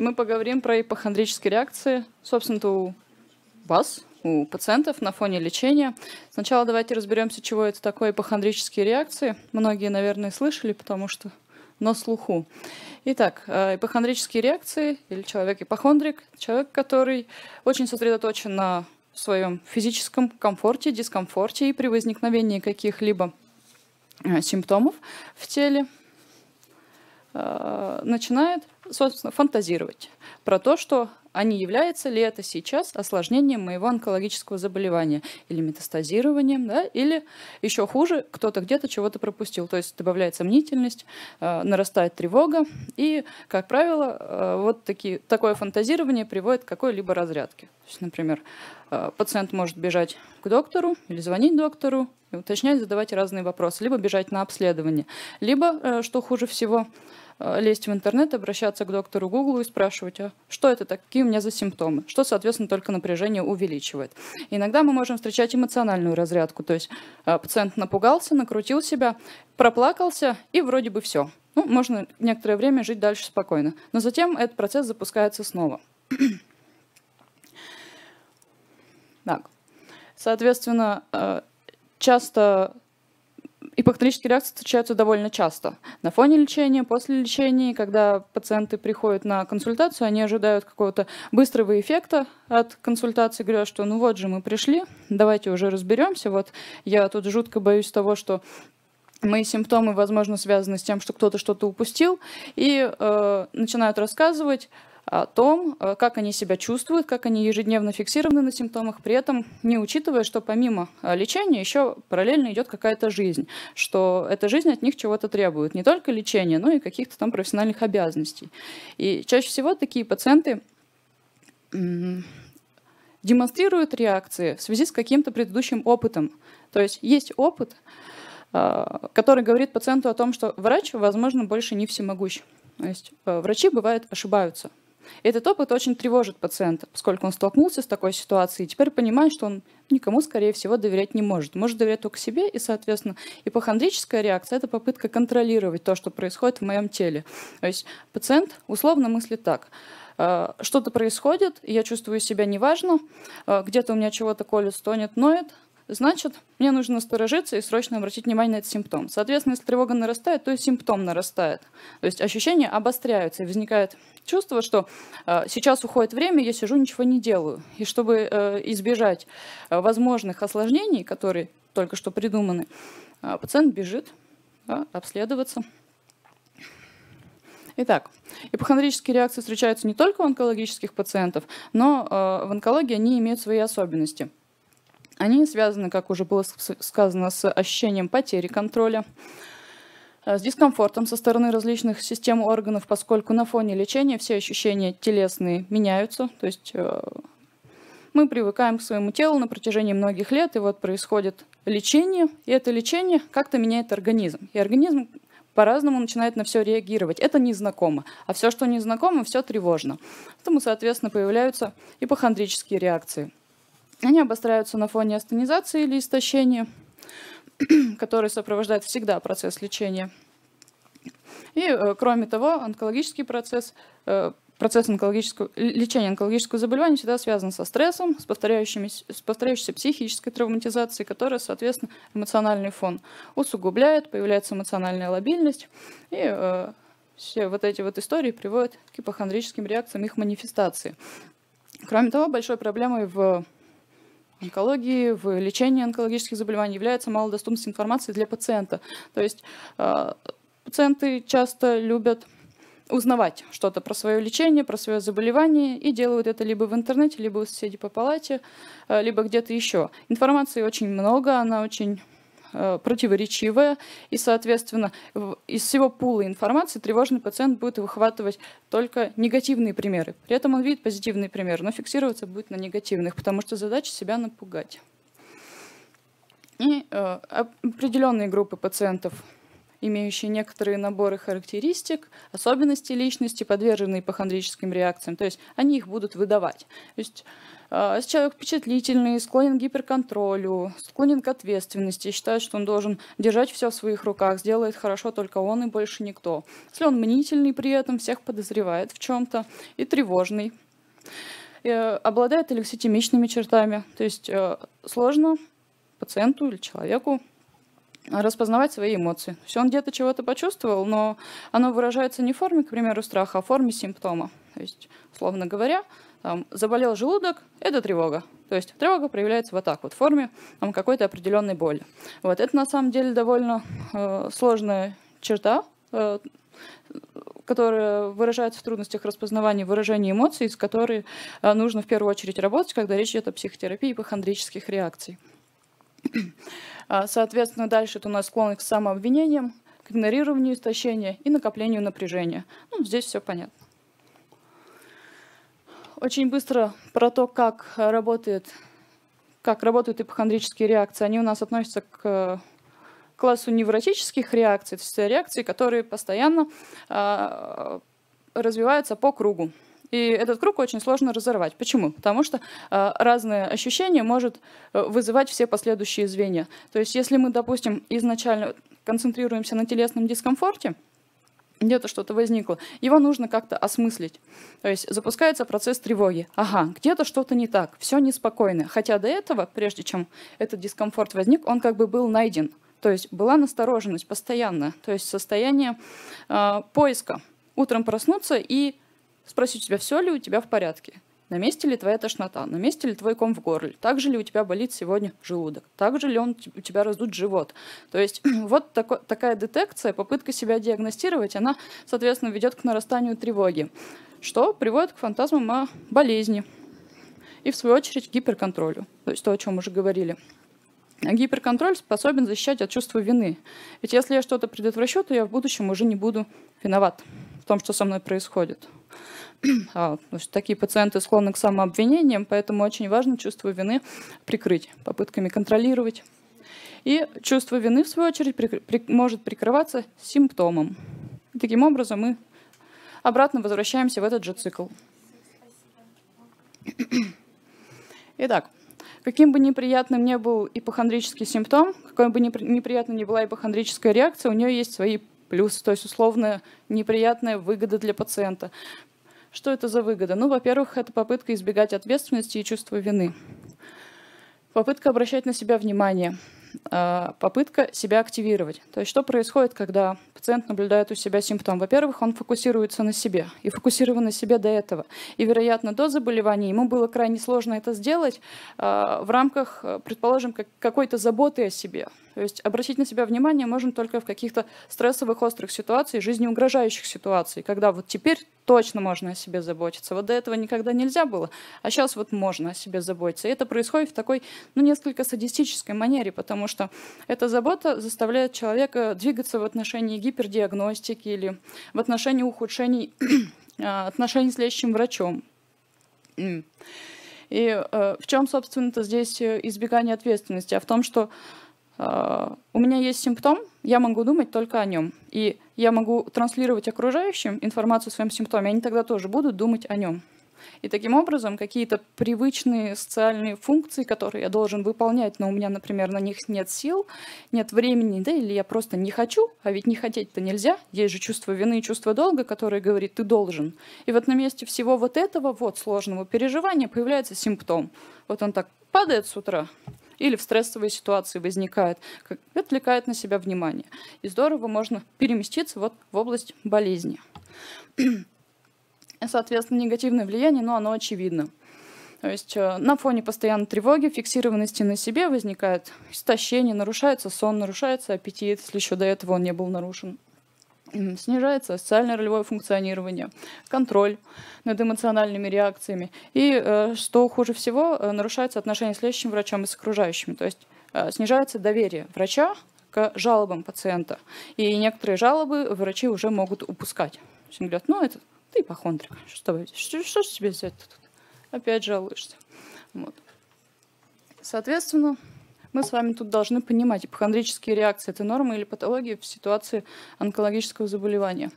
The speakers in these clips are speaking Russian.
И мы поговорим про ипохондрические реакции, собственно, у вас, у пациентов на фоне лечения. Сначала давайте разберемся, чего это такое ипохондрические реакции. Многие, наверное, слышали, потому что на слуху. Итак, э, ипохондрические реакции или человек-ипохондрик, человек, который очень сосредоточен на своем физическом комфорте, дискомфорте и при возникновении каких-либо э, симптомов в теле э, начинает, собственно, фантазировать про то, что а не является ли это сейчас осложнением моего онкологического заболевания или метастазированием, да, или еще хуже, кто-то где-то чего-то пропустил. То есть добавляется мнительность, э, нарастает тревога, и, как правило, э, вот такие, такое фантазирование приводит к какой-либо разрядке. То есть, например, э, пациент может бежать к доктору или звонить доктору, и уточнять, задавать разные вопросы, либо бежать на обследование, либо, э, что хуже всего, лезть в интернет, обращаться к доктору Гуглу и спрашивать, а что это такие у меня за симптомы, что, соответственно, только напряжение увеличивает. Иногда мы можем встречать эмоциональную разрядку, то есть э, пациент напугался, накрутил себя, проплакался и вроде бы все. Ну, можно некоторое время жить дальше спокойно. Но затем этот процесс запускается снова. так. Соответственно, э, часто Ипохондрические реакции встречаются довольно часто. На фоне лечения, после лечения, когда пациенты приходят на консультацию, они ожидают какого-то быстрого эффекта от консультации, говорят, что ну вот же мы пришли, давайте уже разберемся. Вот я тут жутко боюсь того, что мои симптомы, возможно, связаны с тем, что кто-то что-то упустил, и э, начинают рассказывать о том, э, как они себя чувствуют, как они ежедневно фиксированы на симптомах, при этом не учитывая, что помимо э, лечения еще параллельно идет какая-то жизнь, что эта жизнь от них чего-то требует, не только лечения, но и каких-то там профессиональных обязанностей. И чаще всего такие пациенты демонстрируют реакции в связи с каким-то предыдущим опытом. То есть есть опыт, э, который говорит пациенту о том, что врач, возможно, больше не всемогущ. То есть врачи, бывает, ошибаются. Этот опыт очень тревожит пациента, поскольку он столкнулся с такой ситуацией и теперь понимает, что он никому, скорее всего, доверять не может. Может доверять только себе, и, соответственно, ипохондрическая реакция – это попытка контролировать то, что происходит в моем теле. То есть пациент условно мыслит так «Э, – что-то происходит, я чувствую себя неважно, э, где-то у меня чего-то колет, стонет, ноет, значит, мне нужно насторожиться и срочно обратить внимание на этот симптом. Соответственно, если тревога нарастает, то и симптом нарастает. То есть ощущения обостряются, и возникает чувство, что э, сейчас уходит время, я сижу, ничего не делаю. И чтобы э, избежать э, возможных осложнений, которые только что придуманы, э, пациент бежит да, обследоваться. Итак, ипохондрические реакции встречаются не только у онкологических пациентов, но э, в онкологии они имеют свои особенности – они связаны, как уже было сказано, с ощущением потери контроля, э, с дискомфортом со стороны различных систем органов, поскольку на фоне лечения все ощущения телесные меняются. То есть э, мы привыкаем к своему телу на протяжении многих лет, и вот происходит лечение, и это лечение как-то меняет организм. И организм по-разному начинает на все реагировать. Это незнакомо. А все, что незнакомо, все тревожно. Поэтому, соответственно, появляются ипохондрические реакции – они обостряются на фоне астенизации или истощения, который сопровождает всегда процесс лечения. И, э, кроме того, онкологический процесс, э, процесс онкологического, лечения онкологического заболевания всегда связан со стрессом, с, с повторяющейся психической травматизацией, которая, соответственно, эмоциональный фон усугубляет, появляется эмоциональная лобильность, и э, все вот эти вот истории приводят к ипохондрическим реакциям их манифестации. Кроме того, большой проблемой в онкологии, в лечении онкологических заболеваний является малодоступность информации для пациента. То есть э, пациенты часто любят узнавать что-то про свое лечение, про свое заболевание, и делают это либо в интернете, либо у соседей по палате, э, либо где-то еще. Информации очень много, она очень противоречивая, и, соответственно, из всего пула информации тревожный пациент будет выхватывать только негативные примеры. При этом он видит позитивные примеры, но фиксироваться будет на негативных, потому что задача себя напугать. И э, определенные группы пациентов имеющие некоторые наборы характеристик, особенностей личности, подверженные ипохондрическим реакциям. То есть они их будут выдавать. То есть а, если человек впечатлительный, склонен к гиперконтролю, склонен к ответственности, считает, что он должен держать все в своих руках, сделает хорошо только он и больше никто. Если он мнительный при этом, всех подозревает в чем-то и тревожный, э, обладает алекситимичными чертами, то есть э, сложно пациенту или человеку распознавать свои эмоции. Все он где-то чего-то почувствовал, но оно выражается не в форме, к примеру, страха, а в форме симптома. То есть, словно говоря, там, заболел желудок, это тревога. То есть тревога проявляется вот так вот, в форме какой-то определенной боли. Вот это на самом деле довольно э, сложная черта, э, которая выражается в трудностях распознавания выражения эмоций, с которой э, нужно в первую очередь работать, когда речь идет о психотерапии ипохондрических реакций. А, соответственно, дальше это у нас склонность к самообвинениям, к игнорированию истощения и накоплению напряжения. Ну, здесь все понятно. Очень быстро про то, как работает, как работают ипохондрические реакции. Они у нас относятся к классу невротических реакций, то есть реакции, которые постоянно э, развиваются по кругу. И этот круг очень сложно разорвать. Почему? Потому что э, разные ощущения может э, вызывать все последующие звенья. То есть если мы, допустим, изначально концентрируемся на телесном дискомфорте, где-то что-то возникло, его нужно как-то осмыслить. То есть запускается процесс тревоги. Ага, где-то что-то не так, все неспокойно. Хотя до этого, прежде чем этот дискомфорт возник, он как бы был найден. То есть была настороженность постоянно, то есть состояние э, поиска. Утром проснуться и спросить у тебя, все ли у тебя в порядке. На месте ли твоя тошнота? На месте ли твой ком в горле? Так же ли у тебя болит сегодня желудок? Так же ли он, у тебя раздут живот? То есть вот тако, такая детекция, попытка себя диагностировать, она, соответственно, ведет к нарастанию тревоги, что приводит к фантазмам о болезни и, в свою очередь, к гиперконтролю. То есть то, о чем уже говорили. Гиперконтроль способен защищать от чувства вины. Ведь если я что-то предотвращу, то я в будущем уже не буду виноват том, что со мной происходит. А, такие пациенты склонны к самообвинениям, поэтому очень важно чувство вины прикрыть попытками контролировать. И чувство вины, в свою очередь, при, при, может прикрываться симптомом. И таким образом мы обратно возвращаемся в этот же цикл. Итак, каким бы неприятным ни был ипохондрический симптом, какой бы неприятной ни была ипохондрическая реакция, у нее есть свои плюсы, то есть условная неприятная выгода для пациента. Что это за выгода? Ну, во-первых, это попытка избегать ответственности и чувства вины. Попытка обращать на себя внимание. А, попытка себя активировать. То есть что происходит, когда пациент наблюдает у себя симптом? Во-первых, он фокусируется на себе и фокусирован на себе до этого. И, вероятно, до заболевания ему было крайне сложно это сделать а, в рамках, предположим, какой-то заботы о себе. То есть обратить на себя внимание можно только в каких-то стрессовых, острых ситуациях, жизнеугрожающих ситуациях, когда вот теперь точно можно о себе заботиться. Вот до этого никогда нельзя было, а сейчас вот можно о себе заботиться. И это происходит в такой, ну, несколько садистической манере, потому что эта забота заставляет человека двигаться в отношении гипердиагностики или в отношении ухудшений а, отношений с лечащим врачом. И э, в чем, собственно-то, здесь э, избегание ответственности? А в том, что э, у меня есть симптом, я могу думать только о нем. И я могу транслировать окружающим информацию о своем симптоме, они тогда тоже будут думать о нем. И таким образом какие-то привычные социальные функции, которые я должен выполнять, но у меня, например, на них нет сил, нет времени, да, или я просто не хочу, а ведь не хотеть-то нельзя. Есть же чувство вины и чувство долга, которое говорит, ты должен. И вот на месте всего вот этого вот сложного переживания появляется симптом. Вот он так падает с утра, или в стрессовой ситуации возникает, отвлекает на себя внимание. И здорово можно переместиться вот в область болезни. Соответственно, негативное влияние, но оно очевидно. То есть э, на фоне постоянной тревоги, фиксированности на себе возникает истощение, нарушается сон, нарушается аппетит, если еще до этого он не был нарушен. Снижается социальное ролевое функционирование, контроль над эмоциональными реакциями. И, э, что хуже всего, э, нарушается отношение с лечащим врачом и с окружающими. То есть снижается доверие врача к жалобам пациента. И некоторые жалобы врачи уже могут упускать. Они говорят, ну, это ты ипохондрик. Что, что, что ж тебе это тут? Опять жалуешься. Вот. Соответственно, мы с вами тут должны понимать, ипохондрические реакции – это норма или патология в ситуации онкологического заболевания.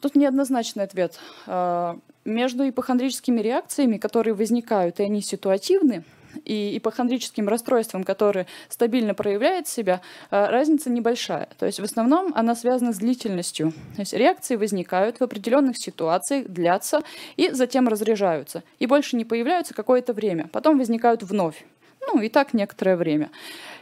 Тут неоднозначный ответ. А, между ипохондрическими реакциями, которые возникают, и они ситуативны, и ипохондрическим расстройством, которое стабильно проявляет себя, а, разница небольшая. То есть в основном она связана с длительностью. То есть реакции возникают в определенных ситуациях, длятся и затем разряжаются. И больше не появляются какое-то время. Потом возникают вновь. Ну и так некоторое время.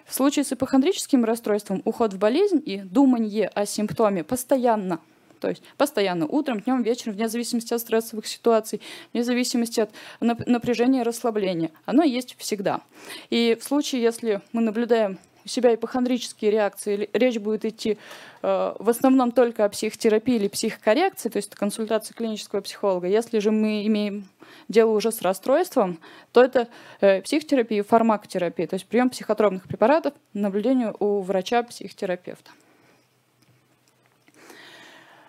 В случае с ипохондрическим расстройством уход в болезнь и думание о симптоме постоянно – то есть постоянно, утром, днем, вечером, вне зависимости от стрессовых ситуаций, вне зависимости от напряжения и расслабления. Оно есть всегда. И в случае, если мы наблюдаем у себя ипохондрические реакции, речь будет идти э, в основном только о психотерапии или психокоррекции, то есть консультации клинического психолога. Если же мы имеем дело уже с расстройством, то это э, психотерапия и фармакотерапия, то есть прием психотропных препаратов, наблюдение у врача-психотерапевта.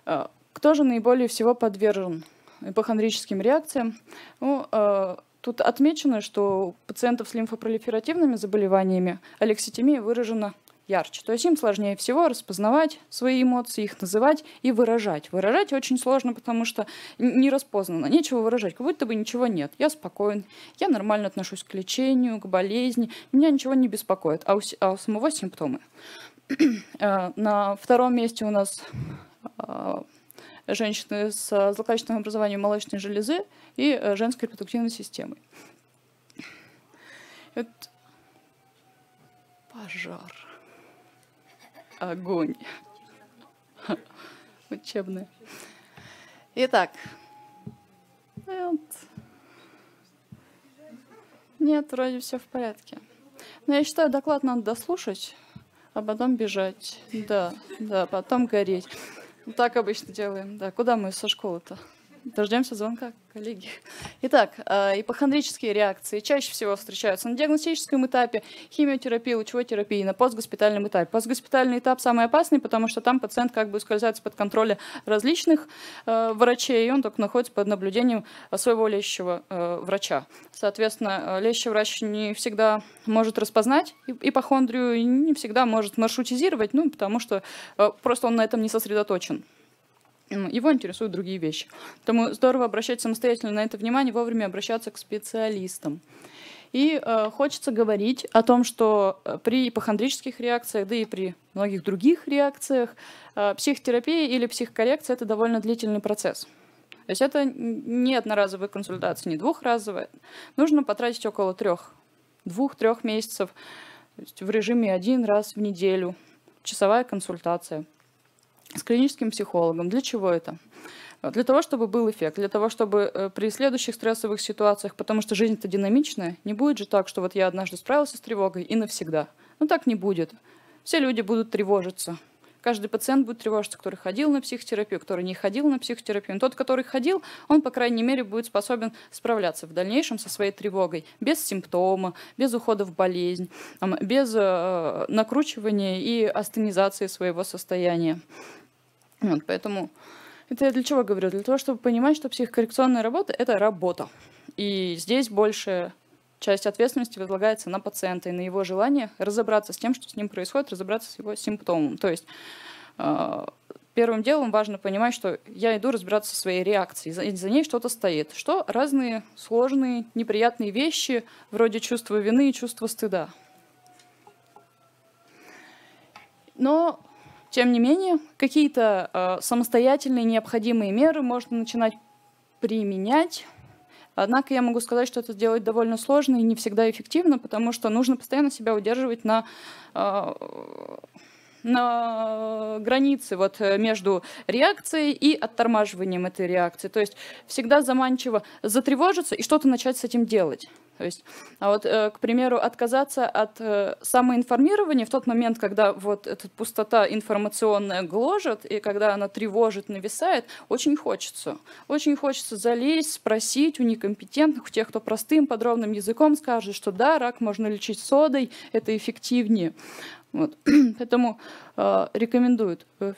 Э, кто же наиболее всего подвержен ипохондрическим реакциям? Ну, э, тут отмечено, что у пациентов с лимфопролиферативными заболеваниями алекситимия выражена ярче. То есть им сложнее всего распознавать свои эмоции, их называть и выражать. Выражать очень сложно, потому что не распознано. Нечего выражать, как будто бы ничего нет. Я спокоен, я нормально отношусь к лечению, к болезни, меня ничего не беспокоит, а у, а у самого симптомы. Э, на втором месте у нас женщины с злокачественным образованием молочной железы и э, женской репродуктивной системой. Это пожар. Огонь. Учебный. Итак. Нет, вроде все в порядке. Но я считаю, доклад надо дослушать, а потом бежать. Да, да, потом гореть. Так обычно делаем. Да, куда мы со школы-то? Дождемся звонка, коллеги. Итак, э, ипохондрические реакции чаще всего встречаются на диагностическом этапе, химиотерапии, лучевой терапии, на постгоспитальном этапе. Постгоспитальный этап самый опасный, потому что там пациент как бы ускользает под контроля различных э, врачей, и он только находится под наблюдением своего лечащего э, врача. Соответственно, лечащий врач не всегда может распознать ипохондрию, не всегда может маршрутизировать, ну, потому что просто он на этом не сосредоточен его интересуют другие вещи. Поэтому здорово обращать самостоятельно на это внимание, вовремя обращаться к специалистам. И э, хочется говорить о том, что э, при ипохондрических реакциях, да и при многих других реакциях, э, психотерапия или психокоррекция – это довольно длительный процесс. То есть это не одноразовая консультация, не двухразовая. Нужно потратить около трех, двух-трех месяцев в режиме один раз в неделю, часовая консультация – с клиническим психологом. Для чего это? Для того, чтобы был эффект, для того, чтобы э, при следующих стрессовых ситуациях, потому что жизнь-то динамичная, не будет же так, что вот я однажды справился с тревогой и навсегда. Ну так не будет. Все люди будут тревожиться. Каждый пациент будет тревожиться, который ходил на психотерапию, который не ходил на психотерапию. Но тот, который ходил, он, по крайней мере, будет способен справляться в дальнейшем со своей тревогой, без симптома, без ухода в болезнь, без э, накручивания и астенизации своего состояния. Вот, поэтому это я для чего говорю? Для того, чтобы понимать, что психокоррекционная работа – это работа. И здесь большая часть ответственности возлагается на пациента и на его желание разобраться с тем, что с ним происходит, разобраться с его симптомом. То есть э, первым делом важно понимать, что я иду разбираться со своей реакцией, за, за ней что-то стоит. Что разные сложные, неприятные вещи, вроде чувства вины и чувства стыда. Но тем не менее, какие-то э, самостоятельные необходимые меры можно начинать применять. Однако я могу сказать, что это сделать довольно сложно и не всегда эффективно, потому что нужно постоянно себя удерживать на э, на границе вот э, между реакцией и оттормаживанием этой реакции. То есть всегда заманчиво затревожиться и что-то начать с этим делать. То есть, а вот, э, к примеру, отказаться от э, самоинформирования в тот момент, когда вот эта пустота информационная гложет, и когда она тревожит, нависает, очень хочется. Очень хочется залезть, спросить у некомпетентных, у тех, кто простым, подробным языком скажет, что да, рак можно лечить содой, это эффективнее. Вот. Поэтому э, рекомендуют э,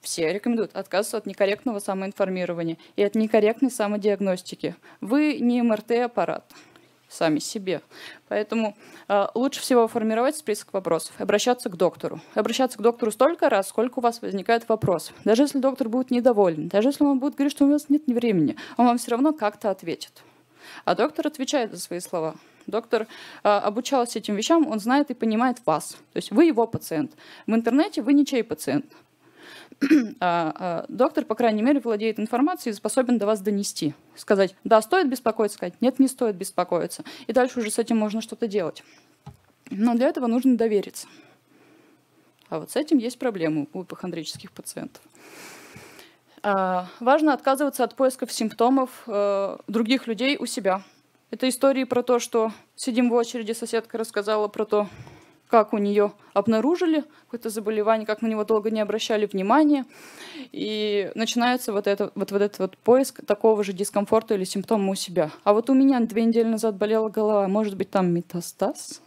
все рекомендуют отказываться от некорректного самоинформирования и от некорректной самодиагностики. Вы не МРТ-аппарат сами себе. Поэтому э, лучше всего формировать список вопросов, обращаться к доктору. Обращаться к доктору столько раз, сколько у вас возникает вопрос. Даже если доктор будет недоволен, даже если он будет говорить, что у вас нет времени, он вам все равно как-то ответит. А доктор отвечает за свои слова. Доктор э, обучался этим вещам, он знает и понимает вас. То есть вы его пациент. В интернете вы ничей пациент. А, а, доктор, по крайней мере, владеет информацией и способен до вас донести. Сказать, да, стоит беспокоиться, сказать, нет, не стоит беспокоиться. И дальше уже с этим можно что-то делать. Но для этого нужно довериться. А вот с этим есть проблемы у ипохондрических пациентов. А, важно отказываться от поисков симптомов э, других людей у себя. Это истории про то, что сидим в очереди, соседка рассказала про то, как у нее обнаружили какое-то заболевание, как на него долго не обращали внимания. И начинается вот, это, вот, вот этот вот поиск такого же дискомфорта или симптома у себя. А вот у меня две недели назад болела голова, может быть, там метастаз?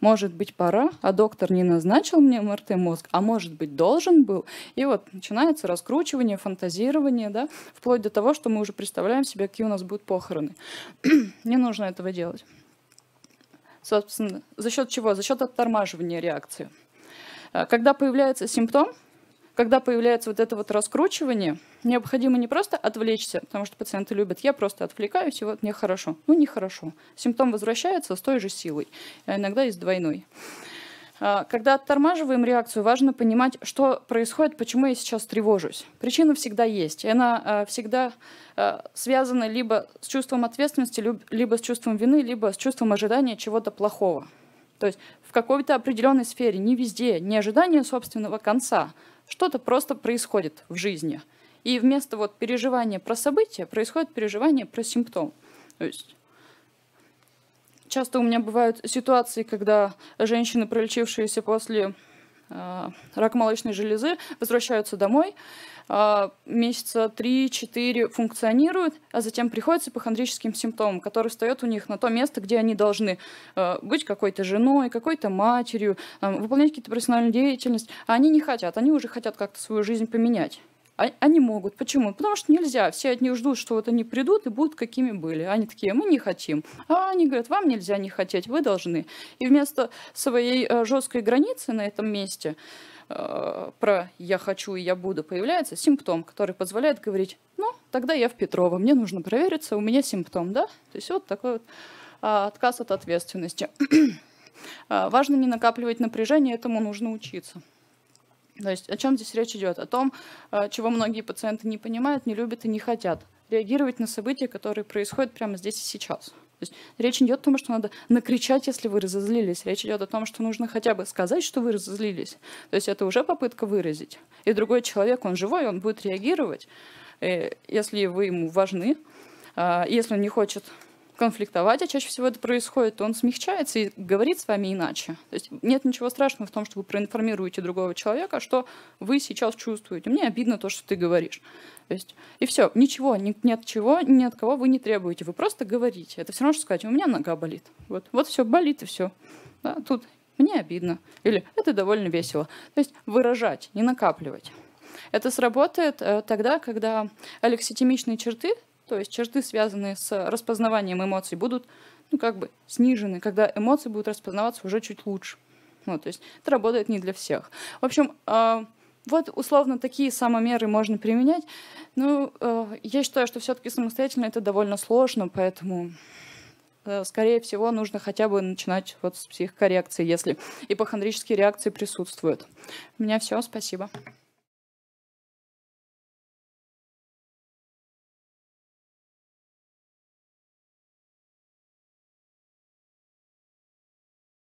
Может быть, пора, а доктор не назначил мне МРТ мозг, а может быть, должен был. И вот начинается раскручивание, фантазирование, да, вплоть до того, что мы уже представляем себе, какие у нас будут похороны. не нужно этого делать. Собственно, за счет чего? За счет оттормаживания реакции. А, когда появляется симптом, когда появляется вот это вот раскручивание, необходимо не просто отвлечься, потому что пациенты любят, я просто отвлекаюсь, и вот мне хорошо. Ну, нехорошо. Симптом возвращается с той же силой, а иногда и с двойной. А, когда оттормаживаем реакцию, важно понимать, что происходит, почему я сейчас тревожусь. Причина всегда есть. Она а, всегда а, связана либо с чувством ответственности, либо с чувством вины, либо с чувством ожидания чего-то плохого. То есть в какой-то определенной сфере, не везде, не ожидание собственного конца, что-то просто происходит в жизни. И вместо вот переживания про события происходит переживание про симптом. То есть часто у меня бывают ситуации, когда женщины, пролечившиеся после э, рака молочной железы, возвращаются домой, э, месяца 3-4 функционируют, а затем приходят с ипохондрическим симптомом, который встает у них на то место, где они должны э, быть какой-то женой, какой-то матерью, э, выполнять какие-то профессиональную деятельность, а они не хотят, они уже хотят как-то свою жизнь поменять. А, они могут. Почему? Потому что нельзя. Все от них ждут, что вот они придут и будут какими были. Они такие, мы не хотим. А они говорят, вам нельзя не хотеть, вы должны. И вместо своей э, жесткой границы на этом месте э, про «я хочу и я буду» появляется симптом, который позволяет говорить, ну, тогда я в Петрова, мне нужно провериться, у меня симптом, да? То есть вот такой вот а, отказ от ответственности. а, важно не накапливать напряжение, этому нужно учиться. То есть о чем здесь речь идет? О том, э, чего многие пациенты не понимают, не любят и не хотят. Реагировать на события, которые происходят прямо здесь и сейчас. То есть речь идет о том, что надо накричать, если вы разозлились. Речь идет о том, что нужно хотя бы сказать, что вы разозлились. То есть это уже попытка выразить. И другой человек, он живой, он будет реагировать, э, если вы ему важны. А, если он не хочет конфликтовать, а чаще всего это происходит, то он смягчается и говорит с вами иначе. То есть нет ничего страшного в том, что вы проинформируете другого человека, что вы сейчас чувствуете. Мне обидно то, что ты говоришь. То есть, и все, ничего, ни, ни от чего, ни от кого вы не требуете. Вы просто говорите. Это все равно, что сказать, у меня нога болит. Вот, вот все, болит и все. Да, тут мне обидно. Или это довольно весело. То есть выражать, не накапливать. Это сработает э, тогда, когда алекситимичные черты то есть черты, связанные с распознаванием эмоций, будут ну, как бы снижены, когда эмоции будут распознаваться уже чуть лучше. Ну, то есть это работает не для всех. В общем, э, вот условно такие самомеры можно применять. Ну, э, я считаю, что все-таки самостоятельно это довольно сложно, поэтому э, скорее всего, нужно хотя бы начинать вот с психокоррекции, если ипохондрические реакции присутствуют. У меня все, спасибо.